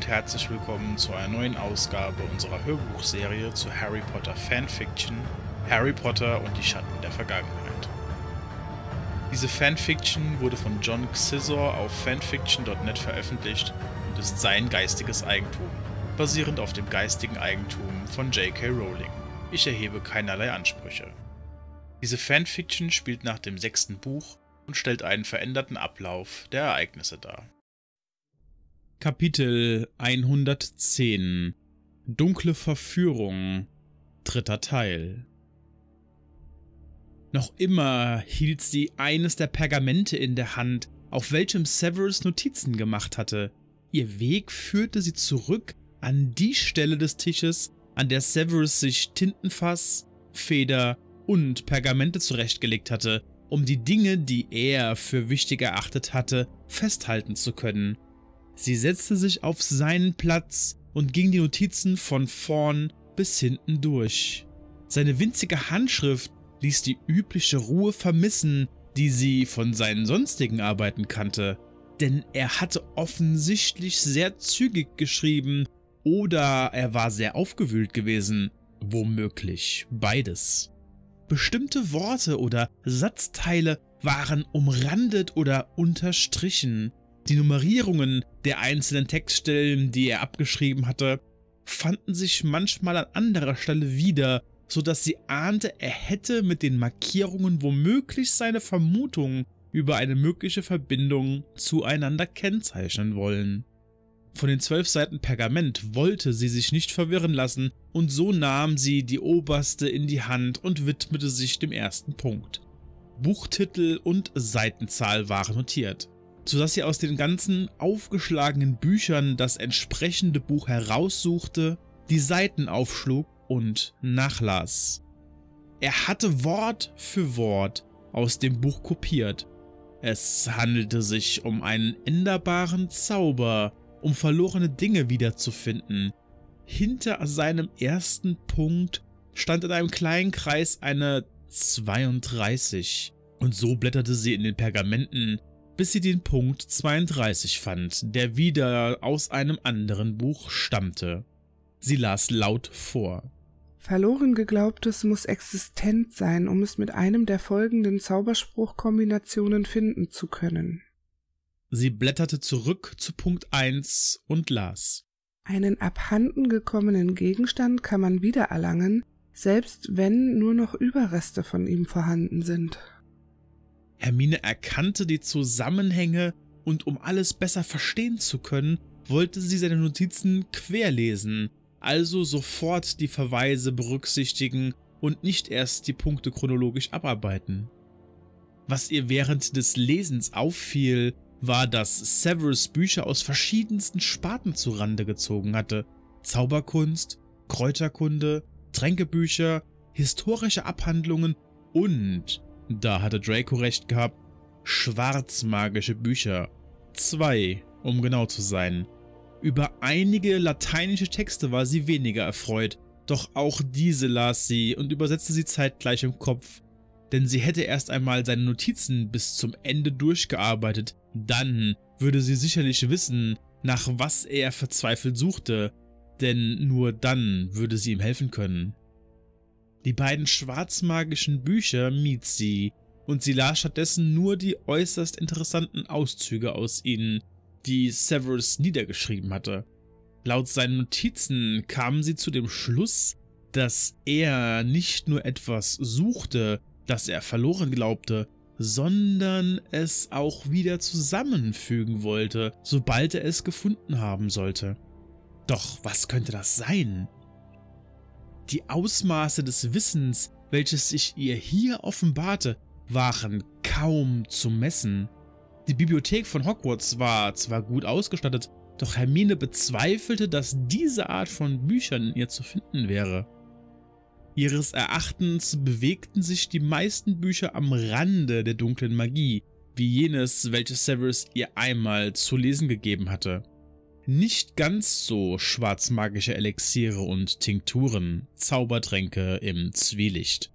Und herzlich willkommen zu einer neuen Ausgabe unserer Hörbuchserie zu Harry Potter Fanfiction Harry Potter und die Schatten der Vergangenheit. Diese Fanfiction wurde von John Xizor auf fanfiction.net veröffentlicht und ist sein geistiges Eigentum, basierend auf dem geistigen Eigentum von J.K. Rowling. Ich erhebe keinerlei Ansprüche. Diese Fanfiction spielt nach dem sechsten Buch und stellt einen veränderten Ablauf der Ereignisse dar. Kapitel 110 Dunkle Verführung Dritter Teil Noch immer hielt sie eines der Pergamente in der Hand, auf welchem Severus Notizen gemacht hatte. Ihr Weg führte sie zurück an die Stelle des Tisches, an der Severus sich Tintenfass, Feder und Pergamente zurechtgelegt hatte, um die Dinge, die er für wichtig erachtet hatte, festhalten zu können. Sie setzte sich auf seinen Platz und ging die Notizen von vorn bis hinten durch. Seine winzige Handschrift ließ die übliche Ruhe vermissen, die sie von seinen sonstigen Arbeiten kannte, denn er hatte offensichtlich sehr zügig geschrieben oder er war sehr aufgewühlt gewesen, womöglich beides. Bestimmte Worte oder Satzteile waren umrandet oder unterstrichen. Die Nummerierungen der einzelnen Textstellen, die er abgeschrieben hatte, fanden sich manchmal an anderer Stelle wieder, so dass sie ahnte, er hätte mit den Markierungen womöglich seine Vermutungen über eine mögliche Verbindung zueinander kennzeichnen wollen. Von den zwölf Seiten Pergament wollte sie sich nicht verwirren lassen, und so nahm sie die oberste in die Hand und widmete sich dem ersten Punkt. Buchtitel und Seitenzahl waren notiert, sodass sie aus den ganzen aufgeschlagenen Büchern das entsprechende Buch heraussuchte, die Seiten aufschlug und nachlas. Er hatte Wort für Wort aus dem Buch kopiert. Es handelte sich um einen änderbaren Zauber, um verlorene Dinge wiederzufinden. Hinter seinem ersten Punkt stand in einem kleinen Kreis eine 32. Und so blätterte sie in den Pergamenten, bis sie den Punkt 32 fand, der wieder aus einem anderen Buch stammte. Sie las laut vor. Verloren geglaubtes muss existent sein, um es mit einem der folgenden Zauberspruchkombinationen finden zu können. Sie blätterte zurück zu Punkt 1 und las. Einen abhanden gekommenen Gegenstand kann man wiedererlangen, selbst wenn nur noch Überreste von ihm vorhanden sind. Hermine erkannte die Zusammenhänge und um alles besser verstehen zu können, wollte sie seine Notizen querlesen, also sofort die Verweise berücksichtigen und nicht erst die Punkte chronologisch abarbeiten. Was ihr während des Lesens auffiel, war, dass Severus Bücher aus verschiedensten Sparten zu Rande gezogen hatte. Zauberkunst, Kräuterkunde, Tränkebücher, historische Abhandlungen und, da hatte Draco recht gehabt, schwarzmagische Bücher. Zwei, um genau zu sein. Über einige lateinische Texte war sie weniger erfreut, doch auch diese las sie und übersetzte sie zeitgleich im Kopf, denn sie hätte erst einmal seine Notizen bis zum Ende durchgearbeitet, dann würde sie sicherlich wissen, nach was er verzweifelt suchte, denn nur dann würde sie ihm helfen können. Die beiden schwarzmagischen Bücher mied sie, und sie las stattdessen nur die äußerst interessanten Auszüge aus ihnen, die Severus niedergeschrieben hatte. Laut seinen Notizen kamen sie zu dem Schluss, dass er nicht nur etwas suchte, das er verloren glaubte, sondern es auch wieder zusammenfügen wollte, sobald er es gefunden haben sollte. Doch was könnte das sein? Die Ausmaße des Wissens, welches sich ihr hier offenbarte, waren kaum zu messen. Die Bibliothek von Hogwarts war zwar gut ausgestattet, doch Hermine bezweifelte, dass diese Art von Büchern in ihr zu finden wäre. Ihres Erachtens bewegten sich die meisten Bücher am Rande der dunklen Magie, wie jenes, welches Severus ihr einmal zu lesen gegeben hatte. Nicht ganz so schwarzmagische Elixiere und Tinkturen, Zaubertränke im Zwielicht,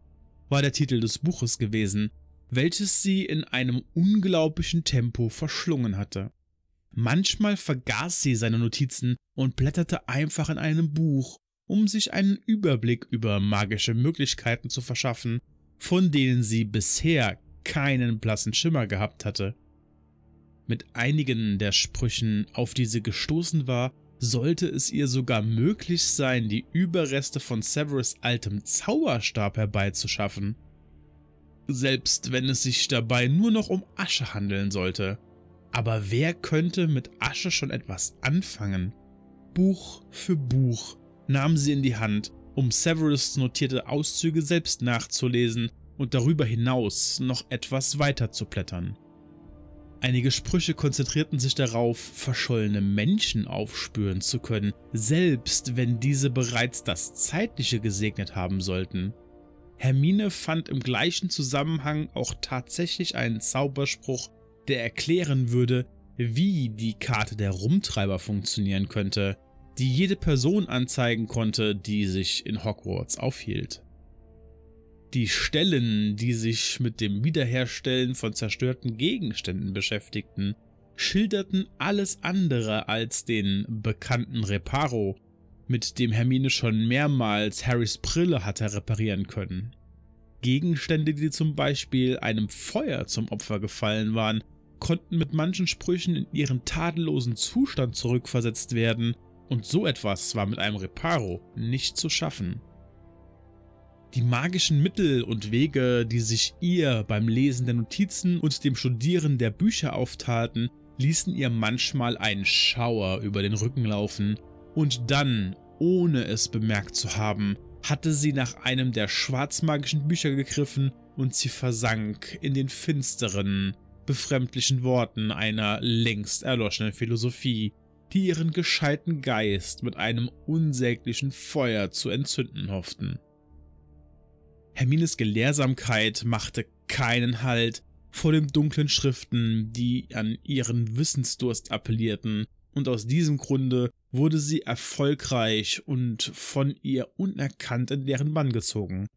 war der Titel des Buches gewesen, welches sie in einem unglaublichen Tempo verschlungen hatte. Manchmal vergaß sie seine Notizen und blätterte einfach in einem Buch, um sich einen Überblick über magische Möglichkeiten zu verschaffen, von denen sie bisher keinen blassen Schimmer gehabt hatte. Mit einigen der Sprüchen, auf die sie gestoßen war, sollte es ihr sogar möglich sein, die Überreste von Severus altem Zauberstab herbeizuschaffen. Selbst wenn es sich dabei nur noch um Asche handeln sollte. Aber wer könnte mit Asche schon etwas anfangen? Buch für Buch nahm sie in die Hand, um Severus notierte Auszüge selbst nachzulesen und darüber hinaus noch etwas weiter zu blättern. Einige Sprüche konzentrierten sich darauf, verschollene Menschen aufspüren zu können, selbst wenn diese bereits das Zeitliche gesegnet haben sollten. Hermine fand im gleichen Zusammenhang auch tatsächlich einen Zauberspruch, der erklären würde, wie die Karte der Rumtreiber funktionieren könnte, die jede Person anzeigen konnte, die sich in Hogwarts aufhielt. Die Stellen, die sich mit dem Wiederherstellen von zerstörten Gegenständen beschäftigten, schilderten alles andere als den bekannten Reparo, mit dem Hermine schon mehrmals Harrys Brille hatte reparieren können. Gegenstände, die zum Beispiel einem Feuer zum Opfer gefallen waren, konnten mit manchen Sprüchen in ihren tadellosen Zustand zurückversetzt werden, und so etwas war mit einem Reparo nicht zu schaffen. Die magischen Mittel und Wege, die sich ihr beim Lesen der Notizen und dem Studieren der Bücher auftaten, ließen ihr manchmal einen Schauer über den Rücken laufen, und dann, ohne es bemerkt zu haben, hatte sie nach einem der schwarzmagischen Bücher gegriffen und sie versank in den finsteren, befremdlichen Worten einer längst erloschenen Philosophie, die ihren gescheiten Geist mit einem unsäglichen Feuer zu entzünden hofften. Hermines Gelehrsamkeit machte keinen Halt vor den dunklen Schriften, die an ihren Wissensdurst appellierten, und aus diesem Grunde wurde sie erfolgreich und von ihr unerkannt in deren Bann gezogen.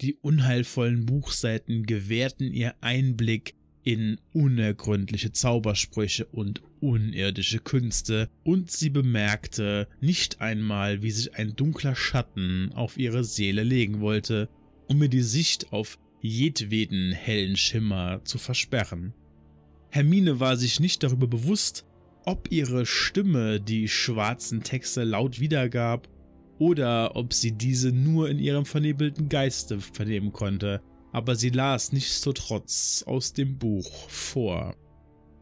Die unheilvollen Buchseiten gewährten ihr Einblick in unergründliche Zaubersprüche und unirdische Künste, und sie bemerkte nicht einmal, wie sich ein dunkler Schatten auf ihre Seele legen wollte, um mir die Sicht auf jedweden hellen Schimmer zu versperren. Hermine war sich nicht darüber bewusst, ob ihre Stimme die schwarzen Texte laut wiedergab oder ob sie diese nur in ihrem vernebelten Geiste vernehmen konnte, aber sie las nichtsdestotrotz aus dem Buch vor.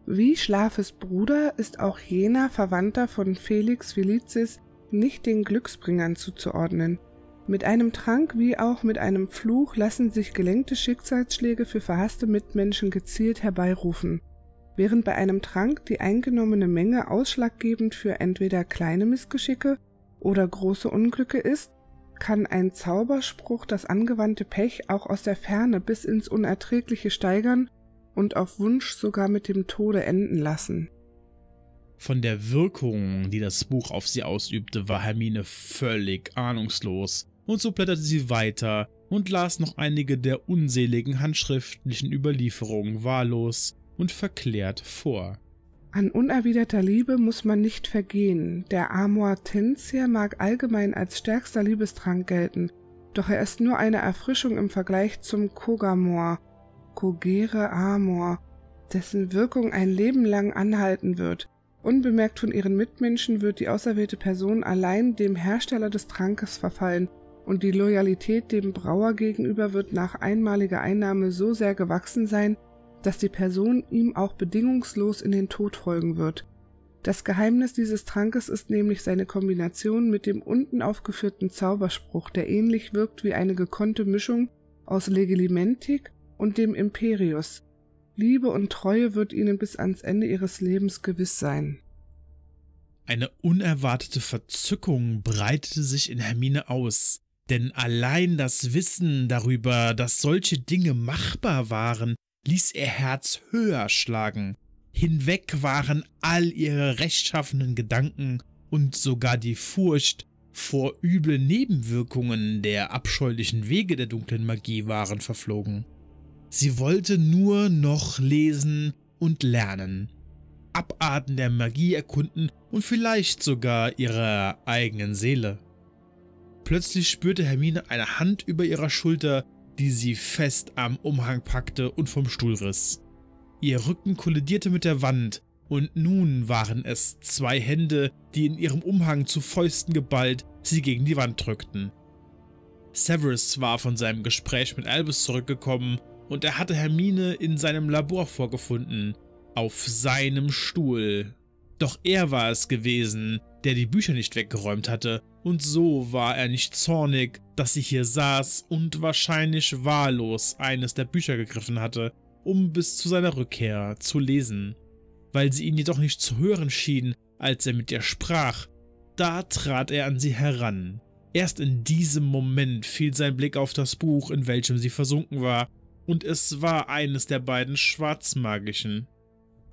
Wie Schlafes Bruder ist auch jener Verwandter von Felix Felicis nicht den Glücksbringern zuzuordnen. Mit einem Trank wie auch mit einem Fluch lassen sich gelenkte Schicksalsschläge für verhasste Mitmenschen gezielt herbeirufen. Während bei einem Trank die eingenommene Menge ausschlaggebend für entweder kleine Missgeschicke oder große Unglücke ist, kann ein Zauberspruch das angewandte Pech auch aus der Ferne bis ins Unerträgliche steigern und auf Wunsch sogar mit dem Tode enden lassen. Von der Wirkung, die das Buch auf sie ausübte, war Hermine völlig ahnungslos, und so blätterte sie weiter und las noch einige der unseligen handschriftlichen Überlieferungen wahllos und verklärt vor. An unerwiderter Liebe muss man nicht vergehen. Der Amor Tinsia mag allgemein als stärkster Liebestrank gelten, doch er ist nur eine Erfrischung im Vergleich zum Kogamor, Kogere Amor, dessen Wirkung ein Leben lang anhalten wird. Unbemerkt von ihren Mitmenschen wird die auserwählte Person allein dem Hersteller des Trankes verfallen, und die Loyalität dem Brauer gegenüber wird nach einmaliger Einnahme so sehr gewachsen sein, dass die Person ihm auch bedingungslos in den Tod folgen wird. Das Geheimnis dieses Trankes ist nämlich seine Kombination mit dem unten aufgeführten Zauberspruch, der ähnlich wirkt wie eine gekonnte Mischung aus Legilimentik und dem Imperius. Liebe und Treue wird ihnen bis ans Ende ihres Lebens gewiss sein. Eine unerwartete Verzückung breitete sich in Hermine aus, denn allein das Wissen darüber, dass solche Dinge machbar waren, ließ ihr Herz höher schlagen. Hinweg waren all ihre rechtschaffenen Gedanken und sogar die Furcht vor üblen Nebenwirkungen der abscheulichen Wege der dunklen Magie waren verflogen. Sie wollte nur noch lesen und lernen. Abarten der Magie erkunden und vielleicht sogar ihrer eigenen Seele. Plötzlich spürte Hermine eine Hand über ihrer Schulter, die sie fest am Umhang packte und vom Stuhl riss. Ihr Rücken kollidierte mit der Wand, und nun waren es zwei Hände, die in ihrem Umhang zu Fäusten geballt sie gegen die Wand drückten. Severus war von seinem Gespräch mit Albus zurückgekommen und er hatte Hermine in seinem Labor vorgefunden, auf seinem Stuhl. Doch er war es gewesen, der die Bücher nicht weggeräumt hatte, und so war er nicht zornig, dass sie hier saß und wahrscheinlich wahllos eines der Bücher gegriffen hatte, um bis zu seiner Rückkehr zu lesen. Weil sie ihn jedoch nicht zu hören schien, als er mit ihr sprach, da trat er an sie heran. Erst in diesem Moment fiel sein Blick auf das Buch, in welchem sie versunken war, und es war eines der beiden schwarzmagischen.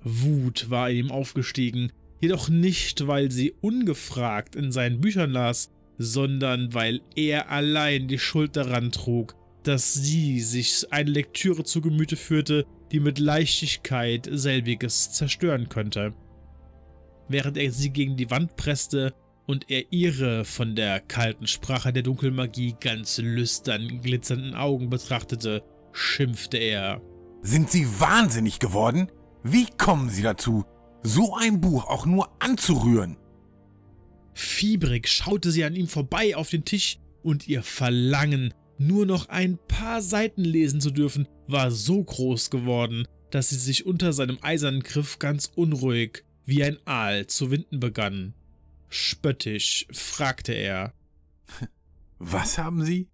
Wut war in ihm aufgestiegen, jedoch nicht, weil sie ungefragt in seinen Büchern las, sondern weil er allein die Schuld daran trug, dass sie sich eine Lektüre zu Gemüte führte, die mit Leichtigkeit selbiges zerstören könnte. Während er sie gegen die Wand presste und er ihre von der kalten Sprache der Dunkelmagie ganz lüstern glitzernden Augen betrachtete, schimpfte er. Sind Sie wahnsinnig geworden? Wie kommen Sie dazu, so ein Buch auch nur anzurühren? Fiebrig schaute sie an ihm vorbei auf den Tisch und ihr Verlangen, nur noch ein paar Seiten lesen zu dürfen, war so groß geworden, dass sie sich unter seinem eisernen Griff ganz unruhig wie ein Aal zu winden begann. Spöttisch fragte er. Was haben Sie?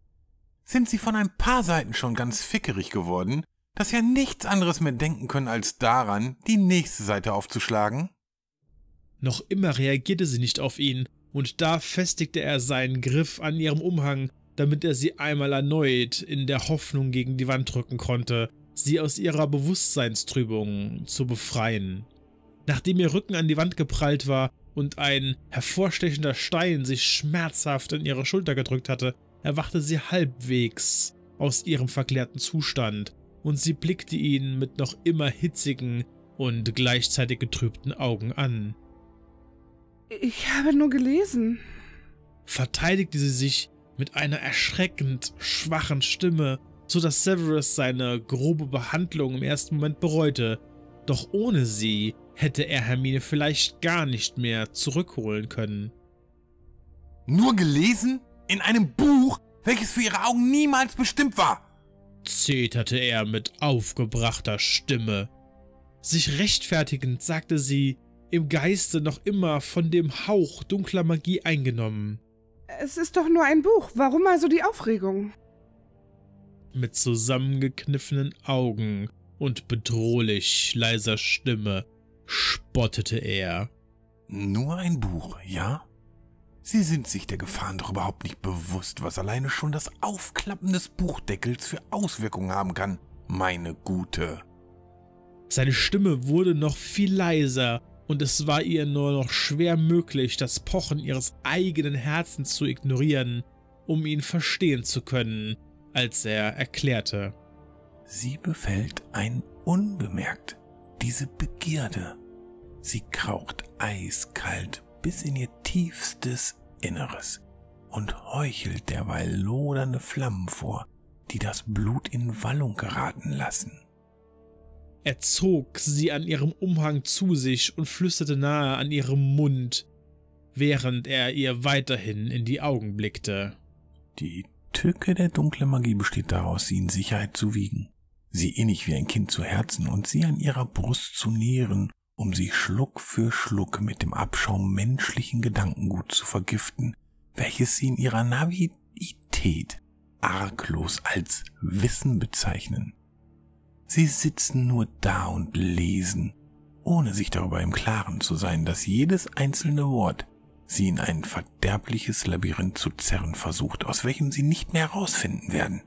Sind Sie von ein paar Seiten schon ganz fickerig geworden, dass ja nichts anderes mehr denken können, als daran, die nächste Seite aufzuschlagen? Noch immer reagierte sie nicht auf ihn, und da festigte er seinen Griff an ihrem Umhang, damit er sie einmal erneut in der Hoffnung gegen die Wand drücken konnte, sie aus ihrer Bewusstseinstrübung zu befreien. Nachdem ihr Rücken an die Wand geprallt war und ein hervorstechender Stein sich schmerzhaft in ihre Schulter gedrückt hatte, erwachte sie halbwegs aus ihrem verklärten Zustand und sie blickte ihn mit noch immer hitzigen und gleichzeitig getrübten Augen an. Ich habe nur gelesen, verteidigte sie sich mit einer erschreckend schwachen Stimme, so dass Severus seine grobe Behandlung im ersten Moment bereute, doch ohne sie hätte er Hermine vielleicht gar nicht mehr zurückholen können. Nur gelesen? In einem Buch, welches für ihre Augen niemals bestimmt war? Zeterte er mit aufgebrachter Stimme. Sich rechtfertigend sagte sie, im Geiste noch immer von dem Hauch dunkler Magie eingenommen. Es ist doch nur ein Buch, warum also die Aufregung? Mit zusammengekniffenen Augen und bedrohlich leiser Stimme spottete er. Nur ein Buch, ja? Sie sind sich der Gefahren doch überhaupt nicht bewusst, was alleine schon das Aufklappen des Buchdeckels für Auswirkungen haben kann, meine Gute. Seine Stimme wurde noch viel leiser und es war ihr nur noch schwer möglich, das Pochen ihres eigenen Herzens zu ignorieren, um ihn verstehen zu können, als er erklärte. Sie befällt einen unbemerkt, diese Begierde. Sie kraucht eiskalt bis in ihr tiefstes Inneres und heuchelt derweil lodernde Flammen vor, die das Blut in Wallung geraten lassen. Er zog sie an ihrem Umhang zu sich und flüsterte nahe an ihrem Mund, während er ihr weiterhin in die Augen blickte. Die Tücke der dunklen Magie besteht daraus, sie in Sicherheit zu wiegen, sie innig wie ein Kind zu Herzen und sie an ihrer Brust zu nähren, um sie Schluck für Schluck mit dem Abschaum menschlichen Gedankengut zu vergiften, welches sie in ihrer Naivität arglos als Wissen bezeichnen. Sie sitzen nur da und lesen, ohne sich darüber im Klaren zu sein, dass jedes einzelne Wort sie in ein verderbliches Labyrinth zu zerren versucht, aus welchem sie nicht mehr herausfinden werden.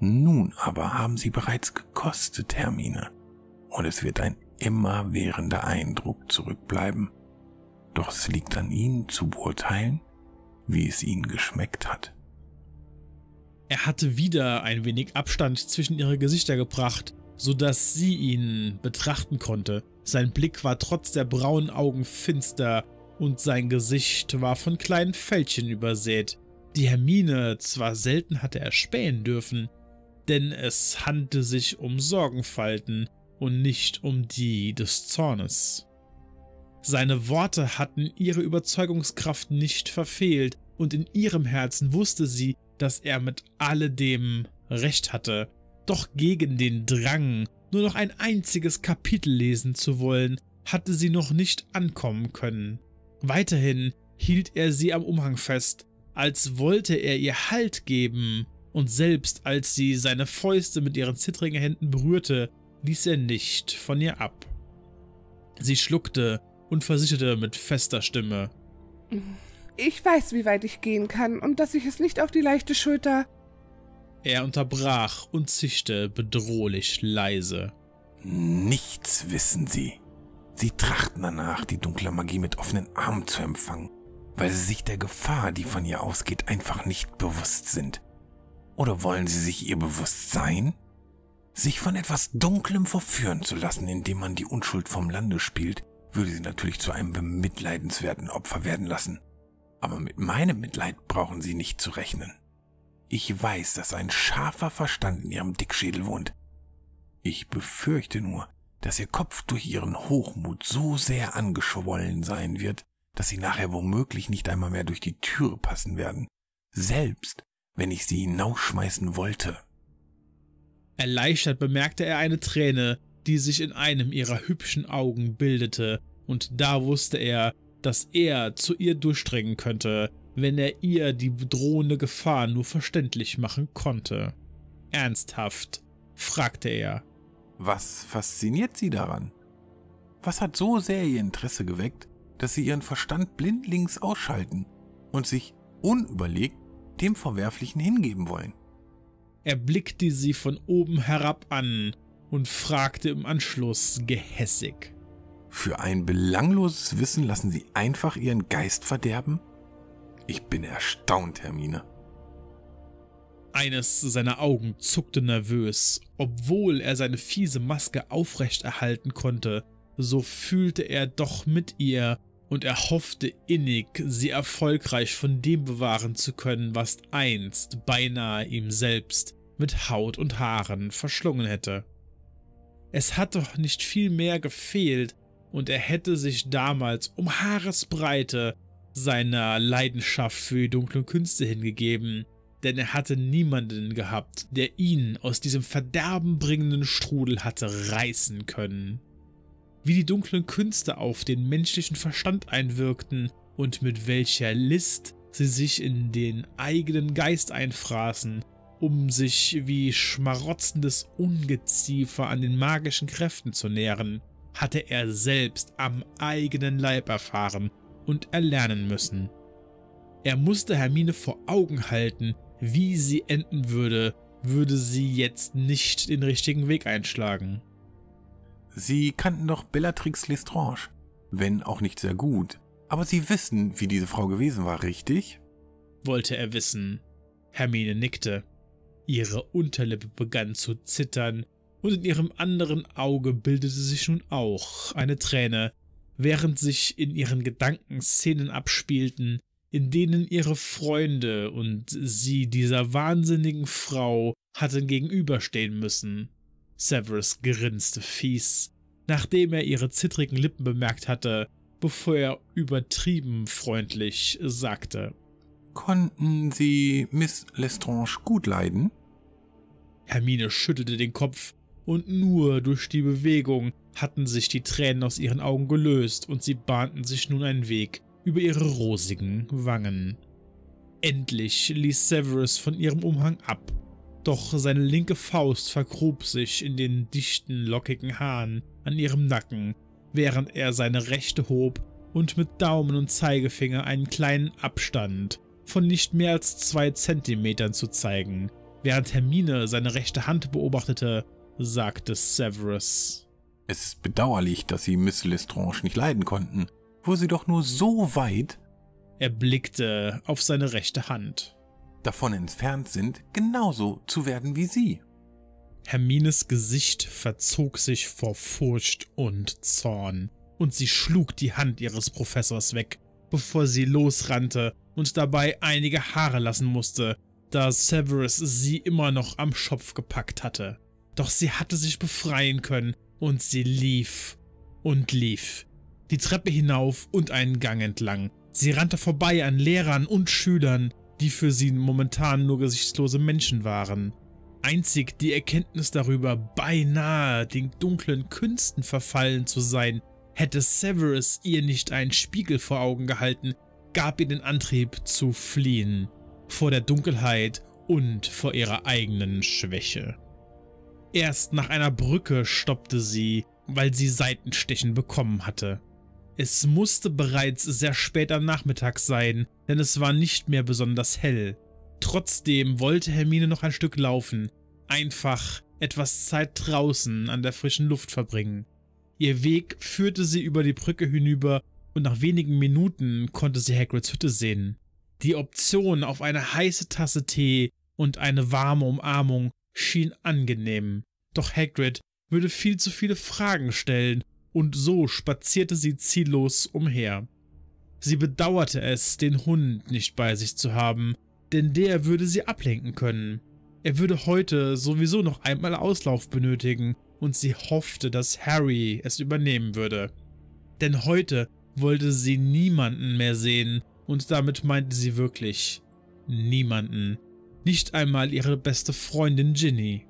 Nun aber haben sie bereits gekostet, Hermine, und es wird ein immerwährender Eindruck zurückbleiben. Doch es liegt an Ihnen zu beurteilen, wie es Ihnen geschmeckt hat. Er hatte wieder ein wenig Abstand zwischen ihre Gesichter gebracht, so dass sie ihn betrachten konnte. Sein Blick war trotz der braunen Augen finster und sein Gesicht war von kleinen Fältchen übersät, die Hermine zwar selten hatte erspähen dürfen, denn es handelte sich um Sorgenfalten und nicht um die des Zornes. Seine Worte hatten ihre Überzeugungskraft nicht verfehlt, und in ihrem Herzen wusste sie, dass er mit alledem recht hatte, doch gegen den Drang, nur noch ein einziges Kapitel lesen zu wollen, hatte sie noch nicht ankommen können. Weiterhin hielt er sie am Umhang fest, als wollte er ihr Halt geben, und selbst als sie seine Fäuste mit ihren zittrigen Händen berührte, ließ er nicht von ihr ab. Sie schluckte und versicherte mit fester Stimme. Ich weiß, wie weit ich gehen kann und dass ich es nicht auf die leichte Schulter. Er unterbrach und zischte bedrohlich leise. Nichts wissen Sie. Sie trachten danach, die dunkle Magie mit offenen Armen zu empfangen, weil sie sich der Gefahr, die von ihr ausgeht, einfach nicht bewusst sind. Oder wollen sie sich ihr bewusst sein? Sich von etwas Dunklem verführen zu lassen, indem man die Unschuld vom Lande spielt, würde sie natürlich zu einem bemitleidenswerten Opfer werden lassen. Aber mit meinem Mitleid brauchen sie nicht zu rechnen. Ich weiß, dass ein scharfer Verstand in ihrem Dickschädel wohnt. Ich befürchte nur, dass ihr Kopf durch ihren Hochmut so sehr angeschwollen sein wird, dass sie nachher womöglich nicht einmal mehr durch die Türe passen werden, selbst wenn ich sie hinausschmeißen wollte. Erleichtert bemerkte er eine Träne, die sich in einem ihrer hübschen Augen bildete, und da wusste er, dass er zu ihr durchdringen könnte, wenn er ihr die bedrohende Gefahr nur verständlich machen konnte. Ernsthaft fragte er. Was fasziniert Sie daran? Was hat so sehr Ihr Interesse geweckt, dass Sie Ihren Verstand blindlings ausschalten und sich unüberlegt dem Verwerflichen hingeben wollen? Er blickte sie von oben herab an und fragte im Anschluss gehässig. Für ein belangloses Wissen lassen Sie einfach Ihren Geist verderben? Ich bin erstaunt, Hermine. Eines seiner Augen zuckte nervös. Obwohl er seine fiese Maske aufrechterhalten konnte, so fühlte er doch mit ihr und er hoffte innig, sie erfolgreich von dem bewahren zu können, was einst beinahe ihm selbst mit Haut und Haaren verschlungen hätte. Es hat doch nicht viel mehr gefehlt, und er hätte sich damals um Haaresbreite seiner Leidenschaft für die dunklen Künste hingegeben, denn er hatte niemanden gehabt, der ihn aus diesem verderbenbringenden Strudel hatte reißen können. Wie die dunklen Künste auf den menschlichen Verstand einwirkten und mit welcher List sie sich in den eigenen Geist einfraßen, um sich wie schmarotzendes Ungeziefer an den magischen Kräften zu nähren, hatte er selbst am eigenen Leib erfahren und erlernen müssen. Er musste Hermine vor Augen halten, wie sie enden würde, würde sie jetzt nicht den richtigen Weg einschlagen. Sie kannten doch Bellatrix Lestrange, wenn auch nicht sehr gut. Aber Sie wissen, wie diese Frau gewesen war, richtig? wollte er wissen. Hermine nickte. Ihre Unterlippe begann zu zittern, und in ihrem anderen Auge bildete sich nun auch eine Träne, während sich in ihren Gedanken Szenen abspielten, in denen ihre Freunde und sie dieser wahnsinnigen Frau hatten gegenüberstehen müssen. Severus grinste fies, nachdem er ihre zittrigen Lippen bemerkt hatte, bevor er übertrieben freundlich sagte. Konnten Sie Miss Lestrange gut leiden? Hermine schüttelte den Kopf, und nur durch die Bewegung hatten sich die Tränen aus ihren Augen gelöst und sie bahnten sich nun einen Weg über ihre rosigen Wangen. Endlich ließ Severus von ihrem Umhang ab, doch seine linke Faust vergrub sich in den dichten, lockigen Haaren an ihrem Nacken, während er seine rechte hob und mit Daumen und Zeigefinger einen kleinen Abstand von nicht mehr als zwei Zentimetern zu zeigen, während Hermine seine rechte Hand beobachtete sagte Severus. Es ist bedauerlich, dass Sie Miss Lestrange nicht leiden konnten, wo sie doch nur so weit er blickte auf seine rechte Hand. davon entfernt sind, genauso zu werden wie Sie. Hermines Gesicht verzog sich vor Furcht und Zorn, und sie schlug die Hand ihres Professors weg, bevor sie losrannte und dabei einige Haare lassen musste, da Severus sie immer noch am Schopf gepackt hatte. Doch sie hatte sich befreien können und sie lief und lief. Die Treppe hinauf und einen Gang entlang. Sie rannte vorbei an Lehrern und Schülern, die für sie momentan nur gesichtslose Menschen waren. Einzig die Erkenntnis darüber, beinahe den dunklen Künsten verfallen zu sein, hätte Severus ihr nicht einen Spiegel vor Augen gehalten, gab ihr den Antrieb zu fliehen, vor der Dunkelheit und vor ihrer eigenen Schwäche. Erst nach einer Brücke stoppte sie, weil sie Seitenstechen bekommen hatte. Es musste bereits sehr spät am Nachmittag sein, denn es war nicht mehr besonders hell. Trotzdem wollte Hermine noch ein Stück laufen, einfach etwas Zeit draußen an der frischen Luft verbringen. Ihr Weg führte sie über die Brücke hinüber und nach wenigen Minuten konnte sie Hagrids Hütte sehen. Die Option auf eine heiße Tasse Tee und eine warme Umarmung schien angenehm, doch Hagrid würde viel zu viele Fragen stellen und so spazierte sie ziellos umher. Sie bedauerte es, den Hund nicht bei sich zu haben, denn der würde sie ablenken können. Er würde heute sowieso noch einmal Auslauf benötigen und sie hoffte, dass Harry es übernehmen würde. Denn heute wollte sie niemanden mehr sehen und damit meinte sie wirklich niemanden. Nicht einmal ihre beste Freundin Ginny.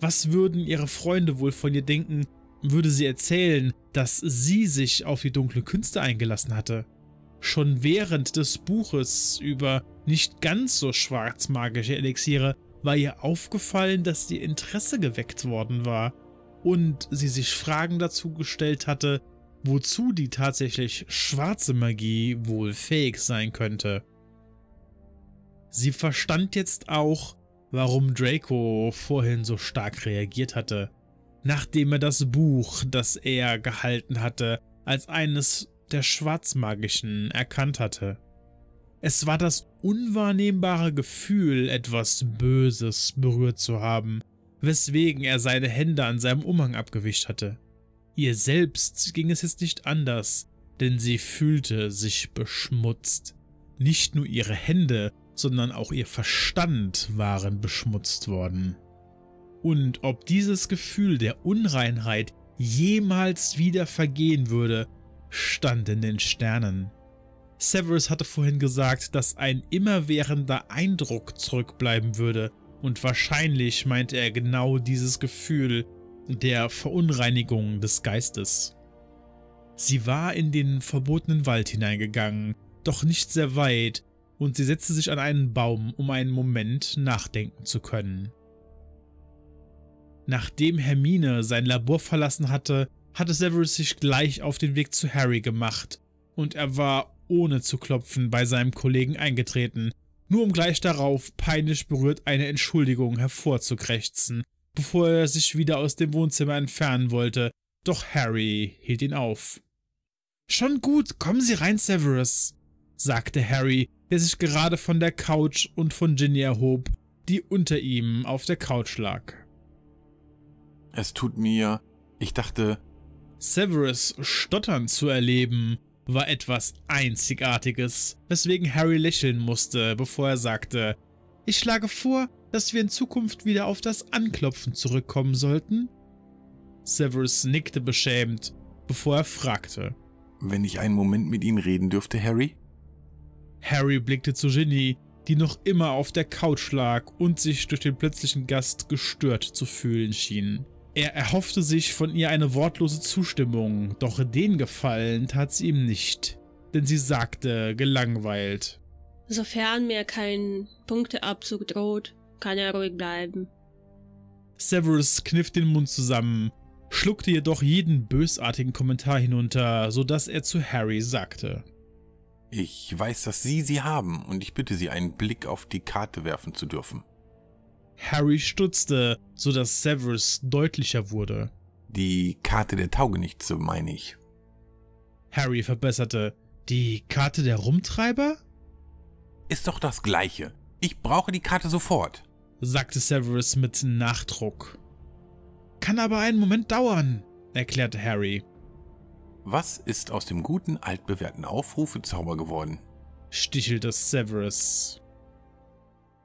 Was würden ihre Freunde wohl von ihr denken, würde sie erzählen, dass sie sich auf die dunkle Künste eingelassen hatte? Schon während des Buches über nicht ganz so schwarzmagische Elixiere war ihr aufgefallen, dass ihr Interesse geweckt worden war und sie sich Fragen dazu gestellt hatte, wozu die tatsächlich schwarze Magie wohl fähig sein könnte. Sie verstand jetzt auch, warum Draco vorhin so stark reagiert hatte, nachdem er das Buch, das er gehalten hatte, als eines der Schwarzmagischen erkannt hatte. Es war das unwahrnehmbare Gefühl, etwas Böses berührt zu haben, weswegen er seine Hände an seinem Umhang abgewischt hatte. Ihr selbst ging es jetzt nicht anders, denn sie fühlte sich beschmutzt. Nicht nur ihre Hände, sondern auch ihr Verstand waren beschmutzt worden. Und ob dieses Gefühl der Unreinheit jemals wieder vergehen würde, stand in den Sternen. Severus hatte vorhin gesagt, dass ein immerwährender Eindruck zurückbleiben würde, und wahrscheinlich meinte er genau dieses Gefühl der Verunreinigung des Geistes. Sie war in den verbotenen Wald hineingegangen, doch nicht sehr weit, und sie setzte sich an einen Baum, um einen Moment nachdenken zu können. Nachdem Hermine sein Labor verlassen hatte, hatte Severus sich gleich auf den Weg zu Harry gemacht, und er war ohne zu klopfen bei seinem Kollegen eingetreten, nur um gleich darauf peinlich berührt eine Entschuldigung hervorzukrächzen, bevor er sich wieder aus dem Wohnzimmer entfernen wollte, doch Harry hielt ihn auf. Schon gut, kommen Sie rein, Severus, sagte Harry, der sich gerade von der Couch und von Ginny erhob, die unter ihm auf der Couch lag. Es tut mir, ich dachte... Severus stottern zu erleben, war etwas Einzigartiges, weswegen Harry lächeln musste, bevor er sagte, ich schlage vor, dass wir in Zukunft wieder auf das Anklopfen zurückkommen sollten. Severus nickte beschämt, bevor er fragte. Wenn ich einen Moment mit Ihnen reden dürfte, Harry? Harry blickte zu Ginny, die noch immer auf der Couch lag und sich durch den plötzlichen Gast gestört zu fühlen schien. Er erhoffte sich von ihr eine wortlose Zustimmung, doch den Gefallen tat sie ihm nicht, denn sie sagte gelangweilt. Sofern mir kein Punkteabzug droht, kann er ruhig bleiben. Severus kniff den Mund zusammen, schluckte jedoch jeden bösartigen Kommentar hinunter, so dass er zu Harry sagte. Ich weiß, dass Sie sie haben und ich bitte Sie, einen Blick auf die Karte werfen zu dürfen. Harry stutzte, so dass Severus deutlicher wurde. Die Karte der Taugenichtse, meine ich. Harry verbesserte. Die Karte der Rumtreiber? Ist doch das Gleiche. Ich brauche die Karte sofort, sagte Severus mit Nachdruck. kann aber einen Moment dauern, erklärte Harry. Was ist aus dem guten altbewährten Aufrufezauber geworden? stichelte Severus.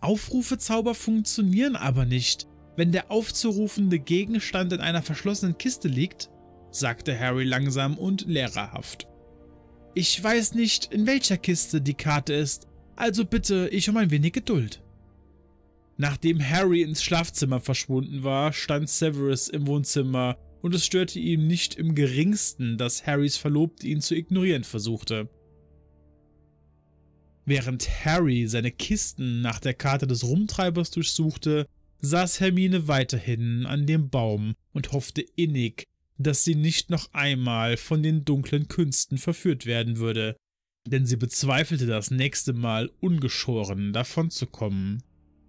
Aufrufezauber funktionieren aber nicht, wenn der aufzurufende Gegenstand in einer verschlossenen Kiste liegt, sagte Harry langsam und lehrerhaft. Ich weiß nicht, in welcher Kiste die Karte ist, also bitte ich um ein wenig Geduld. Nachdem Harry ins Schlafzimmer verschwunden war, stand Severus im Wohnzimmer und es störte ihn nicht im geringsten, dass Harrys Verlobte ihn zu ignorieren versuchte. Während Harry seine Kisten nach der Karte des Rumtreibers durchsuchte, saß Hermine weiterhin an dem Baum und hoffte innig, dass sie nicht noch einmal von den dunklen Künsten verführt werden würde, denn sie bezweifelte das nächste Mal ungeschoren davonzukommen.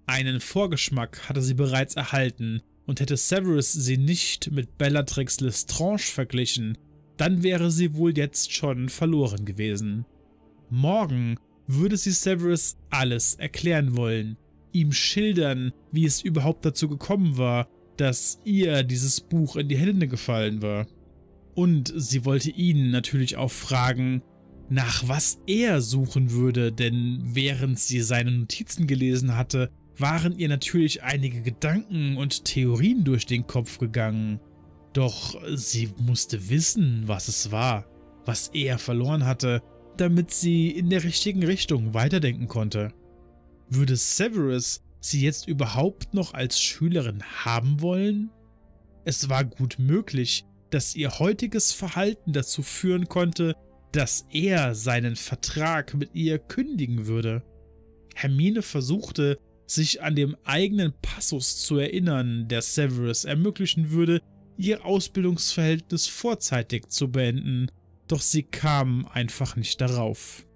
Einen Vorgeschmack hatte sie bereits erhalten, und hätte Severus sie nicht mit Bellatrix Lestrange verglichen, dann wäre sie wohl jetzt schon verloren gewesen. Morgen würde sie Severus alles erklären wollen, ihm schildern, wie es überhaupt dazu gekommen war, dass ihr dieses Buch in die Hände gefallen war. Und sie wollte ihn natürlich auch fragen, nach was er suchen würde, denn während sie seine Notizen gelesen hatte, waren ihr natürlich einige Gedanken und Theorien durch den Kopf gegangen. Doch sie musste wissen, was es war, was er verloren hatte, damit sie in der richtigen Richtung weiterdenken konnte. Würde Severus sie jetzt überhaupt noch als Schülerin haben wollen? Es war gut möglich, dass ihr heutiges Verhalten dazu führen konnte, dass er seinen Vertrag mit ihr kündigen würde. Hermine versuchte, sich an dem eigenen Passus zu erinnern, der Severus ermöglichen würde, ihr Ausbildungsverhältnis vorzeitig zu beenden, doch sie kam einfach nicht darauf.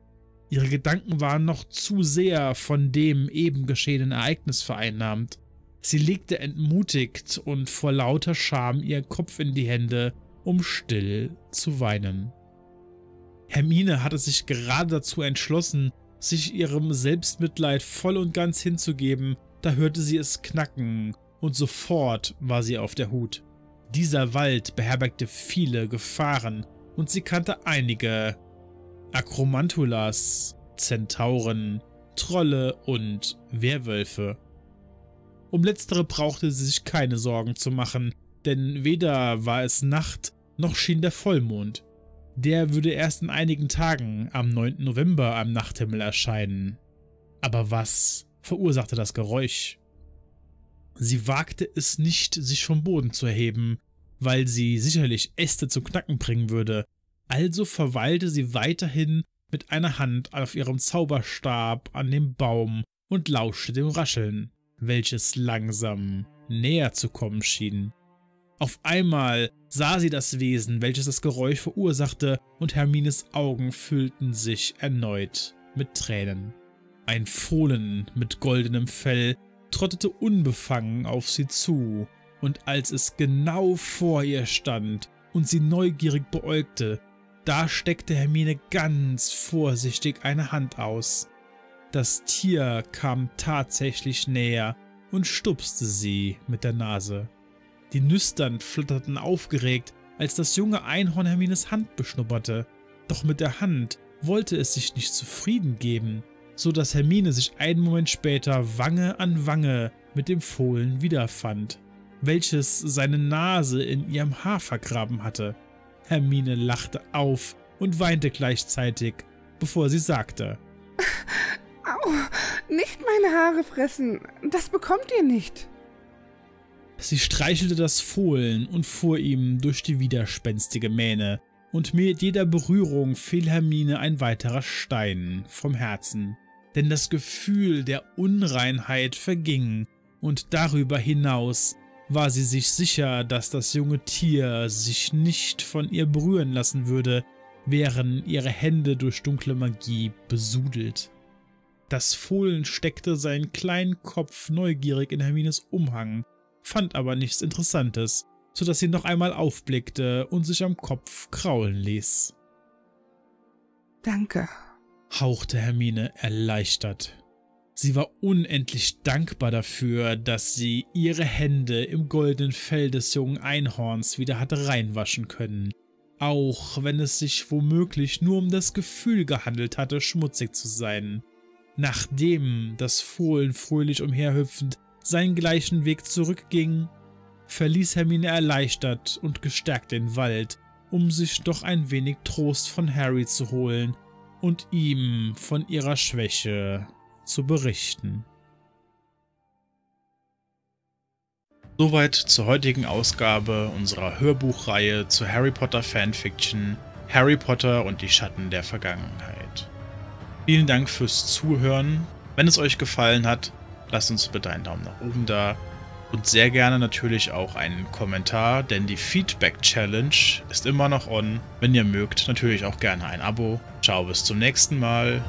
Ihre Gedanken waren noch zu sehr von dem eben geschehenen Ereignis vereinnahmt. Sie legte entmutigt und vor lauter Scham ihren Kopf in die Hände, um still zu weinen. Hermine hatte sich gerade dazu entschlossen, sich ihrem Selbstmitleid voll und ganz hinzugeben, da hörte sie es knacken und sofort war sie auf der Hut. Dieser Wald beherbergte viele Gefahren und sie kannte einige Akromantulas, Zentauren, Trolle und Werwölfe. Um letztere brauchte sie sich keine Sorgen zu machen, denn weder war es Nacht, noch schien der Vollmond. Der würde erst in einigen Tagen, am 9. November, am Nachthimmel erscheinen. Aber was verursachte das Geräusch? Sie wagte es nicht, sich vom Boden zu erheben, weil sie sicherlich Äste zum Knacken bringen würde, also verweilte sie weiterhin mit einer Hand auf ihrem Zauberstab an dem Baum und lauschte dem Rascheln, welches langsam näher zu kommen schien. Auf einmal sah sie das Wesen, welches das Geräusch verursachte, und Hermines Augen füllten sich erneut mit Tränen. Ein Fohlen mit goldenem Fell trottete unbefangen auf sie zu, und als es genau vor ihr stand und sie neugierig beäugte, da steckte Hermine ganz vorsichtig eine Hand aus. Das Tier kam tatsächlich näher und stupste sie mit der Nase. Die Nüstern flutterten aufgeregt, als das junge Einhorn Hermines Hand beschnupperte. Doch mit der Hand wollte es sich nicht zufrieden geben, so dass Hermine sich einen Moment später Wange an Wange mit dem Fohlen wiederfand, welches seine Nase in ihrem Haar vergraben hatte. Hermine lachte auf und weinte gleichzeitig, bevor sie sagte. Au, nicht meine Haare fressen, das bekommt ihr nicht. Sie streichelte das Fohlen und fuhr ihm durch die widerspenstige Mähne, und mit jeder Berührung fiel Hermine ein weiterer Stein vom Herzen. Denn das Gefühl der Unreinheit verging, und darüber hinaus war sie sich sicher, dass das junge Tier sich nicht von ihr berühren lassen würde, wären ihre Hände durch dunkle Magie besudelt. Das Fohlen steckte seinen kleinen Kopf neugierig in Hermines Umhang fand aber nichts Interessantes, so dass sie noch einmal aufblickte und sich am Kopf kraulen ließ. Danke, hauchte Hermine erleichtert. Sie war unendlich dankbar dafür, dass sie ihre Hände im goldenen Fell des jungen Einhorns wieder hatte reinwaschen können, auch wenn es sich womöglich nur um das Gefühl gehandelt hatte, schmutzig zu sein. Nachdem das Fohlen fröhlich umherhüpfend seinen gleichen Weg zurückging, verließ Hermine erleichtert und gestärkt den Wald, um sich doch ein wenig Trost von Harry zu holen und ihm von ihrer Schwäche zu berichten. Soweit zur heutigen Ausgabe unserer Hörbuchreihe zu Harry Potter Fanfiction Harry Potter und die Schatten der Vergangenheit. Vielen Dank fürs Zuhören. Wenn es euch gefallen hat, lasst uns bitte einen Daumen nach oben da und sehr gerne natürlich auch einen Kommentar, denn die Feedback Challenge ist immer noch on. Wenn ihr mögt, natürlich auch gerne ein Abo. Ciao, bis zum nächsten Mal.